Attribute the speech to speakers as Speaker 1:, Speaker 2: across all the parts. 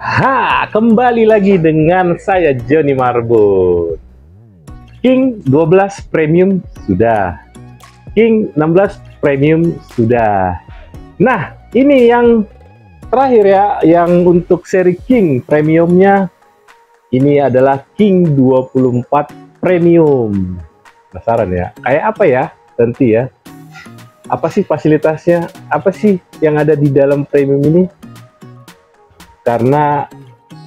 Speaker 1: Ha, kembali lagi dengan saya Johnny Marbut. King 12 Premium sudah. King 16 Premium sudah. Nah, ini yang terakhir ya, yang untuk seri King Premiumnya ini adalah King 24 Premium. Penasaran ya? Kayak apa ya? Tentu ya. Apa sih fasilitasnya? Apa sih yang ada di dalam premium ini? Karena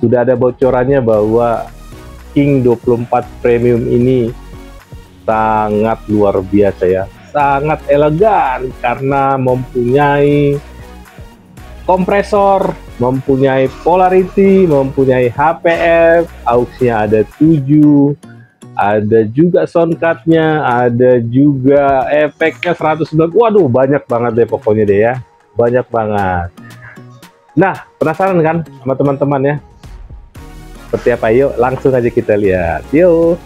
Speaker 1: sudah ada bocorannya bahwa King 24 Premium ini sangat luar biasa ya. Sangat elegan karena mempunyai kompresor mempunyai polarity mempunyai HPF auxnya ada 7 ada juga soundcardnya ada juga efeknya 109 waduh banyak banget deh pokoknya deh ya. Banyak banget Nah, penasaran kan sama teman-teman ya? Seperti apa? Yuk, langsung aja kita lihat. Yuk.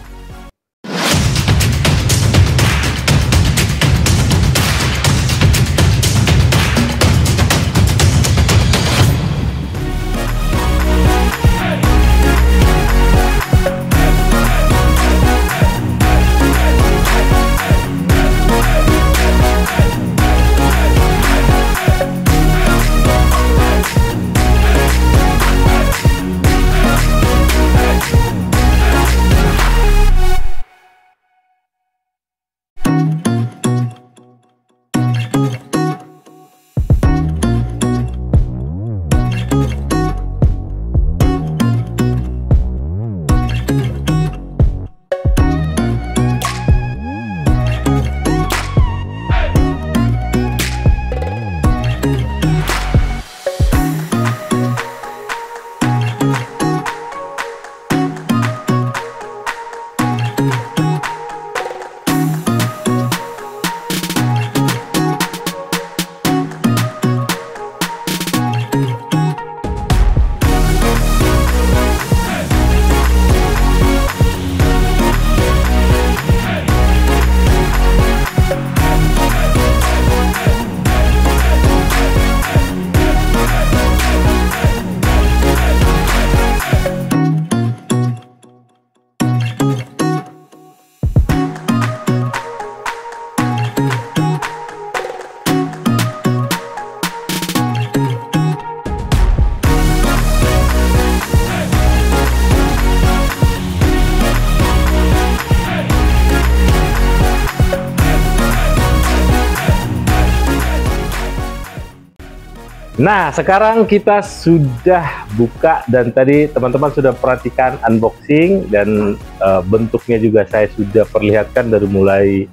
Speaker 1: Nah, sekarang kita sudah buka dan tadi teman-teman sudah perhatikan unboxing dan uh, bentuknya juga saya sudah perlihatkan dari mulai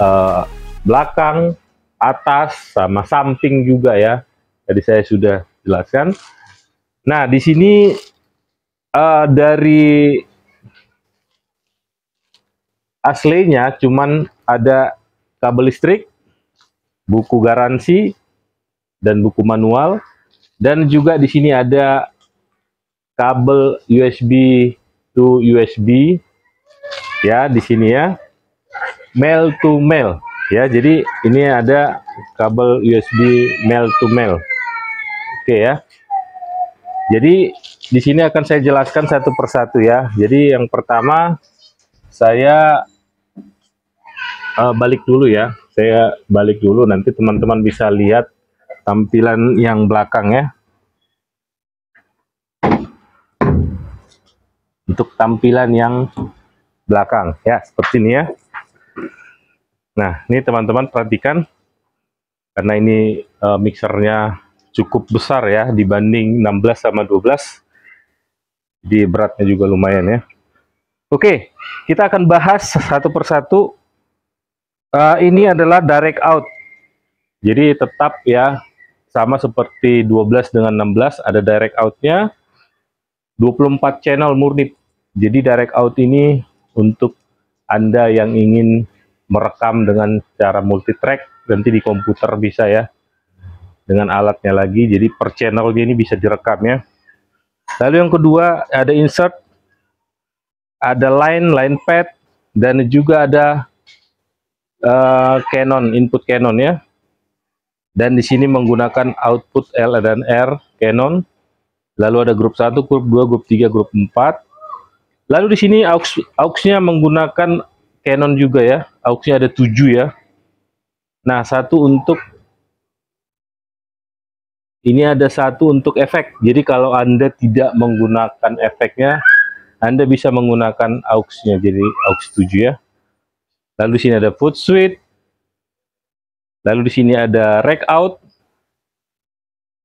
Speaker 1: uh, belakang, atas, sama samping juga ya. Jadi saya sudah jelaskan. Nah, di sini uh, dari aslinya cuman ada kabel listrik, buku garansi, dan buku manual. Dan juga di sini ada kabel USB to USB ya di sini ya. Mail to mail. Ya jadi ini ada kabel USB mail to mail. Oke ya. Jadi di sini akan saya jelaskan satu persatu ya. Jadi yang pertama saya uh, balik dulu ya. Saya balik dulu nanti teman-teman bisa lihat tampilan yang belakang ya. Untuk tampilan yang belakang ya seperti ini ya. Nah ini teman-teman perhatikan karena ini uh, mixernya cukup besar ya dibanding 16 sama 12 di beratnya juga lumayan ya. Oke kita akan bahas satu persatu. Uh, ini adalah direct out. Jadi tetap ya sama seperti 12 dengan 16 ada direct outnya. 24 channel murni. Jadi direct out ini untuk anda yang ingin merekam dengan cara multi track nanti di komputer bisa ya. Dengan alatnya lagi jadi per channel ini bisa direkam ya. Lalu yang kedua ada insert ada line line pad dan juga ada uh, Canon input Canon ya dan di sini menggunakan output L dan R Canon Lalu ada grup 1, grup 2, grup 3, grup 4. Lalu di sini aux auxnya menggunakan Canon juga ya. Auxnya ada 7 ya. Nah, satu untuk ini ada satu untuk efek. Jadi kalau Anda tidak menggunakan efeknya, Anda bisa menggunakan auxnya. Jadi aux 7 ya. Lalu di sini ada foot switch. Lalu di sini ada rack out.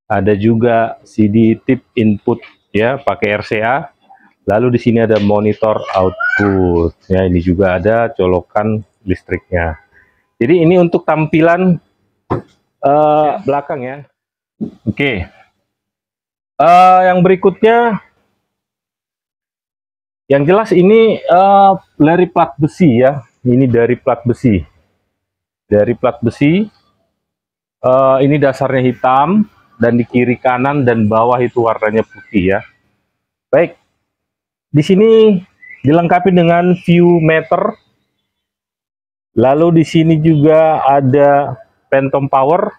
Speaker 1: Ada juga CD tip input ya, pakai RCA. Lalu di sini ada monitor output. Ya, ini juga ada colokan listriknya. Jadi ini untuk tampilan uh, belakang ya. Oke. Okay. Uh, yang berikutnya, yang jelas ini uh, dari plat besi ya. Ini dari plat besi. Dari plat besi. Uh, ini dasarnya hitam dan di kiri kanan dan bawah itu warnanya putih ya. Baik, di sini dilengkapi dengan view meter. Lalu di sini juga ada phantom power,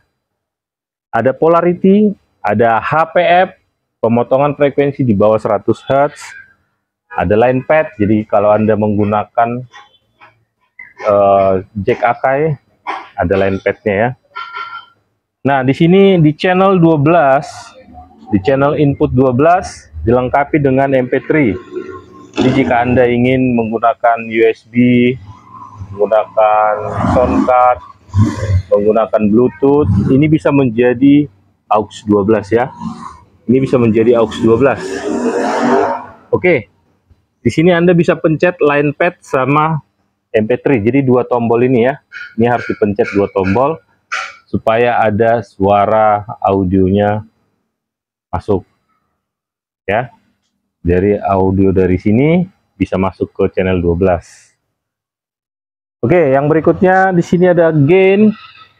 Speaker 1: ada polarity, ada HPF, pemotongan frekuensi di bawah 100 Hz, ada line pad, jadi kalau Anda menggunakan uh, jack Akai, ada line padnya ya. Nah, di sini di channel 12, di channel input 12 dilengkapi dengan MP3. Jadi jika Anda ingin menggunakan USB, menggunakan soundcard, menggunakan Bluetooth, ini bisa menjadi AUX 12 ya. Ini bisa menjadi AUX 12. Oke. Di sini Anda bisa pencet line pad sama MP3. Jadi dua tombol ini ya. Ini harus dipencet dua tombol supaya ada suara audionya masuk. Ya dari audio dari sini bisa masuk ke channel 12. Oke, yang berikutnya di sini ada gain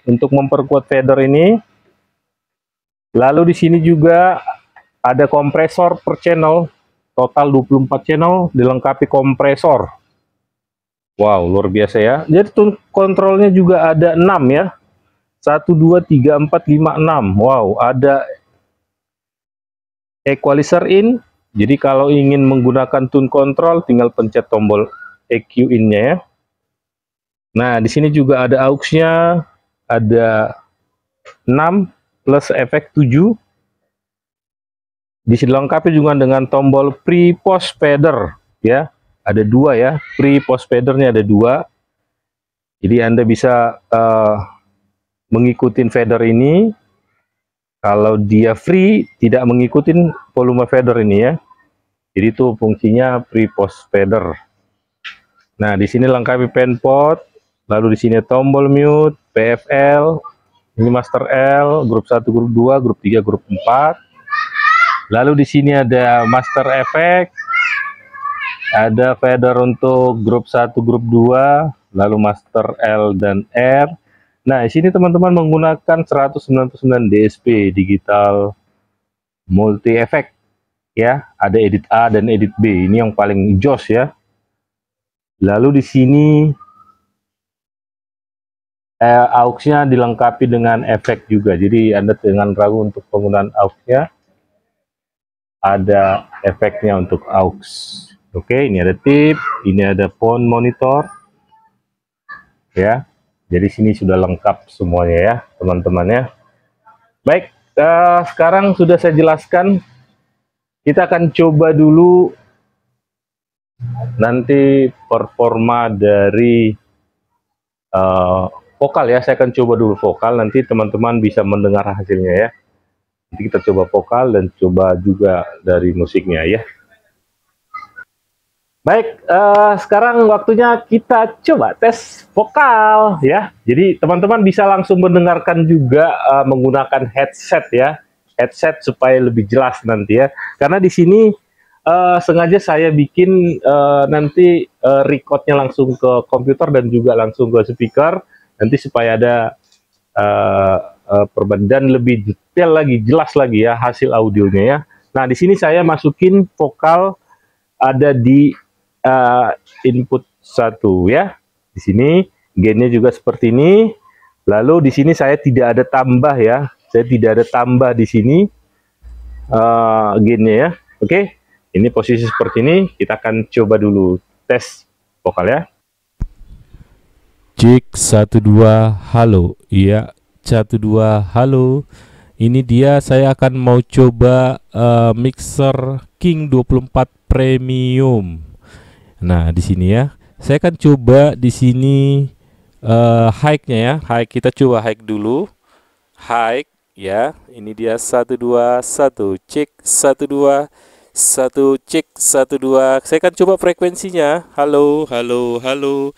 Speaker 1: untuk memperkuat fader ini. Lalu di sini juga ada kompresor per channel, total 24 channel dilengkapi kompresor. Wow, luar biasa ya. Jadi kontrolnya juga ada 6 ya. 1 2 3 4 5 6. Wow, ada equalizer in, jadi kalau ingin menggunakan tune control, tinggal pencet tombol EQ in-nya ya. Nah, di sini juga ada aux-nya, ada 6 plus efek 7. Dilengkapi juga dengan tombol pre post fader ya. Ada dua ya, pre post fadernya ada dua. Jadi Anda bisa uh, mengikuti fader ini. Kalau dia free, tidak mengikuti volume fader ini ya. Jadi itu fungsinya pre-post fader. Nah, di sini lengkapi pen pot, lalu di sini tombol mute, PFL, ini master L, grup 1, grup 2, grup 3, grup 4. Lalu di sini ada master effect, ada fader untuk grup 1, grup 2, lalu master L dan R. Nah, di sini teman-teman menggunakan 199 DSP digital multi effect ya. Ada edit A dan edit B ini yang paling jos ya. Lalu di sini eh, auxnya dilengkapi dengan efek juga. Jadi anda dengan ragu untuk penggunaan auxnya ada efeknya untuk aux oke ini ada tip ini ada phone monitor ya jadi sini sudah lengkap semuanya ya teman-teman ya baik uh, sekarang sudah saya jelaskan kita akan coba dulu nanti performa dari uh, vokal ya. Saya akan coba dulu vokal, nanti teman-teman bisa mendengar hasilnya ya. Nanti kita coba vokal dan coba juga dari musiknya ya. Baik, uh, sekarang waktunya kita coba tes vokal ya. Jadi teman-teman bisa langsung mendengarkan juga uh, menggunakan headset ya headset supaya lebih jelas nanti ya. Karena di sini uh, sengaja saya bikin uh, nanti uh, recordnya langsung ke komputer dan juga langsung ke speaker nanti supaya ada uh, uh, perbandingan lebih detail lagi, jelas lagi ya hasil audionya ya. Nah di sini saya masukin vokal ada di uh, input satu ya. Di sini gainnya juga seperti ini. Lalu di sini saya tidak ada tambah ya, saya tidak ada tambah di sini uh, gainnya ya oke okay? ini posisi seperti ini kita akan coba dulu tes vokal ya
Speaker 2: satu dua halo iya satu dua halo ini dia saya akan mau coba uh, mixer King 24 Premium Nah, di sini ya. Saya akan coba di sini uh, hike-nya ya. Hike kita coba hike dulu. Hike ya. Ini dia 121 cek 121 cek 12. Saya akan coba frekuensinya. Halo, halo, halo.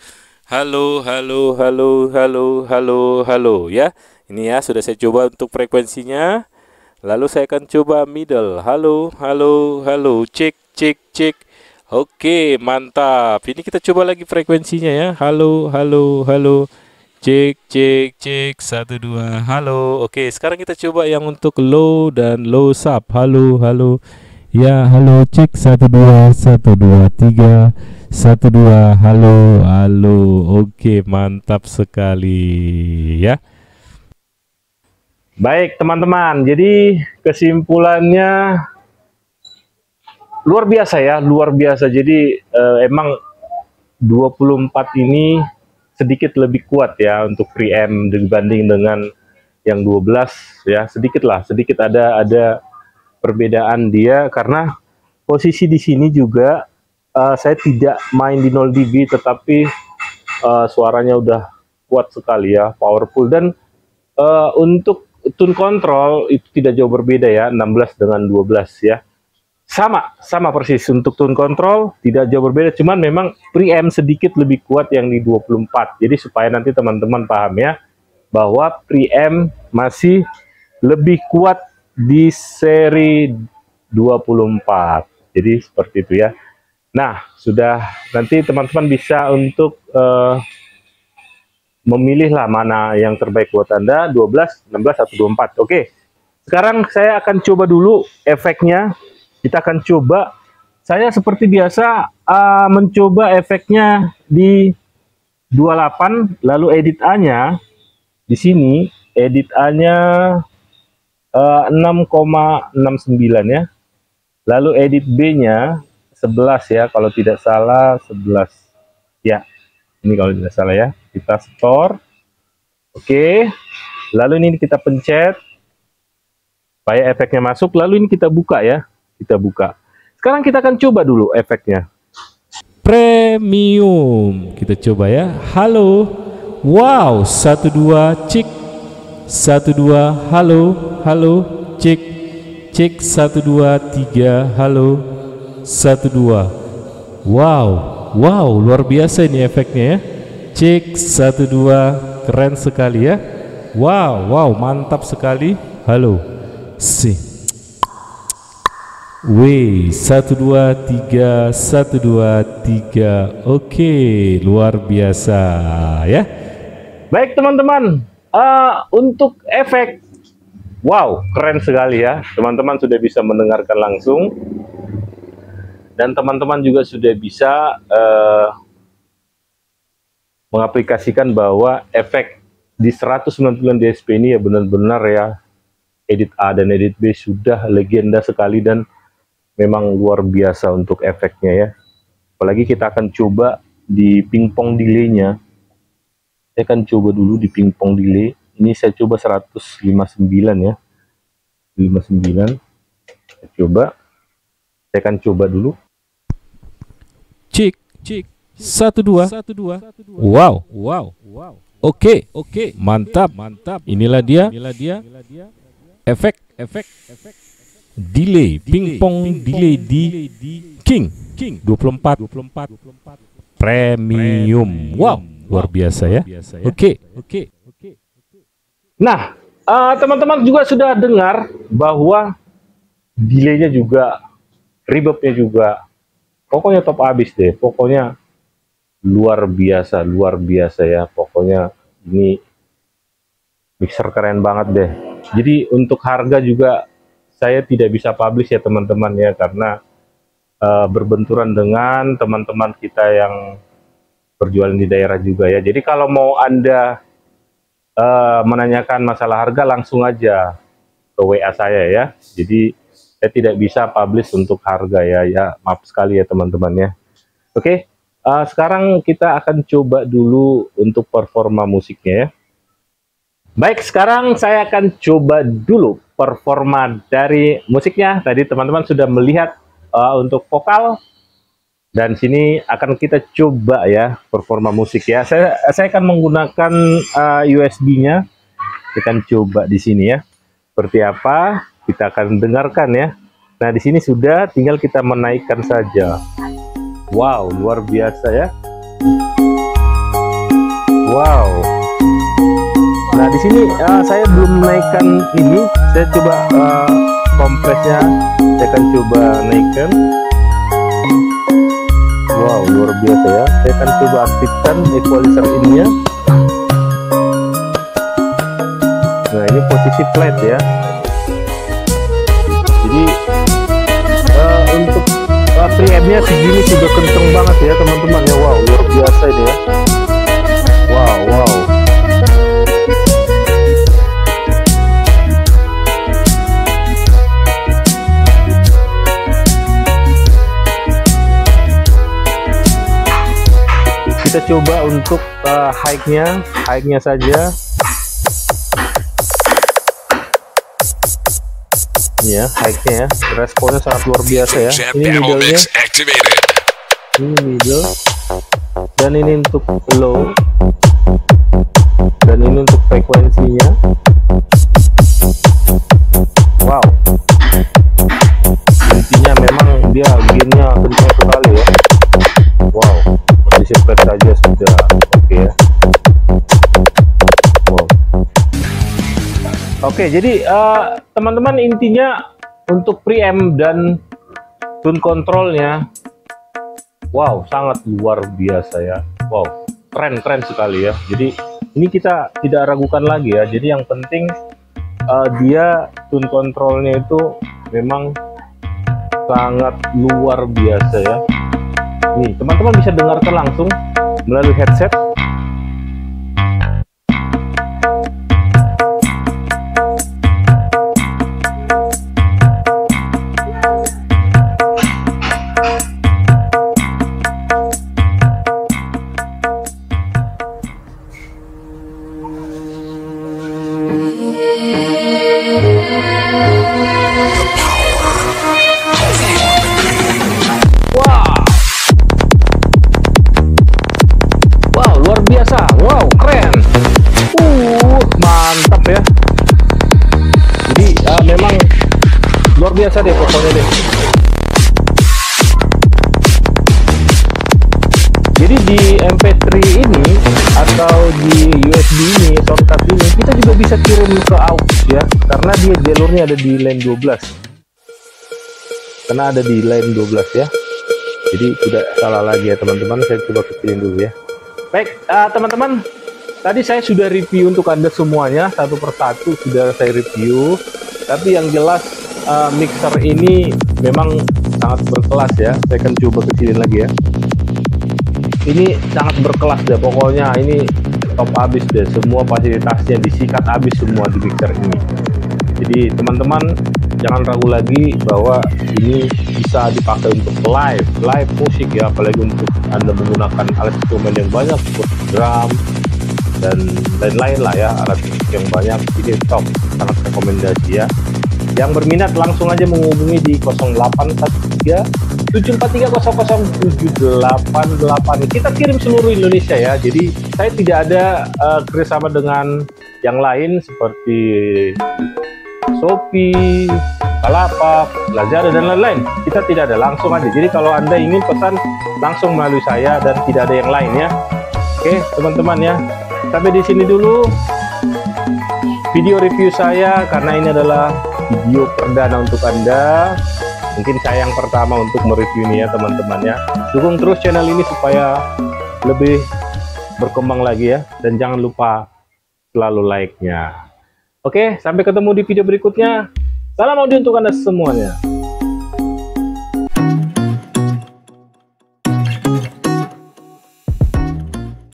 Speaker 2: Halo, halo, halo, halo, halo, halo ya. Ini ya sudah saya coba untuk frekuensinya. Lalu saya akan coba middle. Halo, halo, halo. Cek, cek, cek. Oke, mantap. Ini kita coba lagi frekuensinya ya. Halo, halo, halo. Cek, cek, cek. Satu, dua. Halo. Oke, sekarang kita coba yang untuk low dan low sub. Halo, halo. Ya, halo. Cek. Satu, dua. Satu, dua, tiga. Satu, dua. Halo, halo. Oke, mantap sekali ya.
Speaker 1: Baik, teman-teman. Jadi kesimpulannya luar biasa ya, luar biasa. Jadi uh, emang 24 ini sedikit lebih kuat ya untuk preamp dibanding dengan yang 12 ya, sedikit lah, sedikit ada ada perbedaan dia karena posisi di sini juga uh, saya tidak main di 0 dB tetapi uh, suaranya udah kuat sekali ya, powerful. Dan uh, untuk tune control itu tidak jauh berbeda ya, 16 dengan 12 ya sama sama persis. Untuk tone control tidak jauh berbeda. Cuman memang preamp sedikit lebih kuat yang di 24 jadi supaya nanti teman-teman paham ya bahwa preamp masih lebih kuat di seri 24 jadi seperti itu ya. Nah sudah nanti teman-teman bisa untuk uh, memilih lah mana yang terbaik buat anda. 12 16 atau 24 oke sekarang saya akan coba dulu efeknya kita akan coba saya seperti biasa uh, mencoba efeknya di 28 lalu edit A-nya di sini edit A-nya uh, 6,69 ya. Lalu edit B-nya 11 ya kalau tidak salah 11. Ya. Ini kalau tidak salah ya. Kita store. Oke. Lalu ini kita pencet supaya efeknya masuk lalu ini kita buka ya kita buka. Sekarang kita akan coba dulu efeknya.
Speaker 2: Premium. Kita coba ya. Halo. Wow, satu dua cek. Satu dua halo, halo, satu dua tiga halo. Satu dua. Wow, wow, luar biasa ini efeknya ya. Satu dua keren sekali ya. Wow, wow, mantap sekali. Halo. Sih W satu dua tiga satu dua tiga. Oke luar biasa ya.
Speaker 1: Baik teman-teman. Uh, untuk efek wow keren sekali ya. Teman-teman sudah bisa mendengarkan langsung. Dan teman-teman juga sudah bisa uh, mengaplikasikan bahwa efek di 199 DSP ini ya benar-benar ya. Edit A dan edit B sudah legenda sekali dan memang luar biasa untuk efeknya ya. Apalagi kita akan coba di pingpong delay-nya. Saya akan coba dulu di pingpong delay. Ini saya coba 159 ya. 59. Saya coba. Saya akan coba dulu.
Speaker 2: Cik, cik. Satu dua, satu dua. Wow, wow, wow. Oke, okay, oke, okay. mantap, mantap. Inilah dia, inilah dia. Efek, efek, efek delay, pingpong delay di King King 24 24 premium. Wow, luar biasa ya. Oke, oke.
Speaker 1: Nah, uh, teman-teman juga sudah dengar bahwa delaynya juga reverbnya juga pokoknya top habis deh. Pokoknya luar biasa, luar biasa ya. Pokoknya ini mixer keren banget deh. Jadi untuk harga juga saya tidak bisa publish ya teman-teman ya karena uh, berbenturan dengan teman-teman kita yang berjualan di daerah juga ya. Jadi kalau mau Anda uh, menanyakan masalah harga langsung aja ke WA saya ya. Jadi saya tidak bisa publish untuk harga ya ya maaf sekali ya teman-teman ya oke uh, sekarang kita akan coba dulu untuk performa musiknya ya baik sekarang saya akan coba dulu performa dari musiknya. Tadi teman-teman sudah melihat uh, untuk vokal. Dan sini akan kita coba ya performa musik ya. Saya saya akan menggunakan uh, USB-nya kita akan coba di sini ya. Seperti apa? Kita akan dengarkan ya. Nah di sini sudah tinggal kita menaikkan saja. Wow luar biasa ya. Wow nah di sini uh, saya belum menaikkan ini. Saya coba uh, kompresnya. Saya akan coba naikkan. Wow luar biasa ya. Saya akan coba aktifkan equalizer ininya. Nah ini posisi flat ya. Jadi uh, untuk uh, preampnya segini sudah kenceng banget ya teman-teman. Ya wow luar biasa ini ya kita coba untuk uh, high-nya high-nya saja. Ya high-nya ya. Responnya sangat luar biasa ya. Ini middle-nya. Ini middle. Dan ini untuk low. Dan ini untuk frekuensinya flat saja sudah oke okay ya. Wow. Oke okay, jadi teman-teman uh, intinya untuk preamp dan tune controlnya wow sangat luar biasa ya. Wow keren keren sekali ya. Jadi ini kita tidak ragukan lagi ya. Jadi yang penting uh, dia tune controlnya itu memang sangat luar biasa ya nih teman-teman bisa dengarkan langsung melalui headset biasa deh pokoknya deh. Jadi di mp3 ini atau di USB ini soundcard ini kita juga bisa kirim ke aux ya karena dia jalurnya ada di line 12 karena ada di line 12 ya. Jadi tidak salah lagi ya teman-teman. Saya coba kecilin dulu ya. Baik teman-teman. Uh, tadi saya sudah review untuk anda semuanya. Satu persatu sudah saya review. Tapi yang jelas uh, mixer ini memang sangat berkelas ya. Saya akan coba kecilin lagi ya. Ini sangat berkelas deh. Pokoknya ini top habis deh. Semua fasilitasnya disikat habis semua di mixer ini. Jadi teman-teman jangan ragu lagi bahwa ini bisa dipakai untuk live live musik ya. Apalagi untuk anda menggunakan alat instrumen yang banyak seperti drum dan lain-lain lah ya. Alat musik yang banyak. Ini top sangat rekomendasi ya yang berminat langsung aja menghubungi di 0813 743 kita kirim seluruh Indonesia ya. Jadi saya tidak ada uh, kerjasama dengan yang lain seperti Shopee, Kalapak, Lazada dan lain-lain. Kita tidak ada langsung aja. Jadi kalau anda ingin pesan langsung melalui saya dan tidak ada yang lain ya. Oke teman-teman ya. Sampai di sini dulu. Video review saya karena ini adalah video perdana untuk Anda. Mungkin saya yang pertama untuk mereview ini ya teman-teman ya. Dukung terus channel ini supaya lebih berkembang lagi ya. Dan jangan lupa selalu like nya oke sampai ketemu di video berikutnya. Salam audio untuk Anda semuanya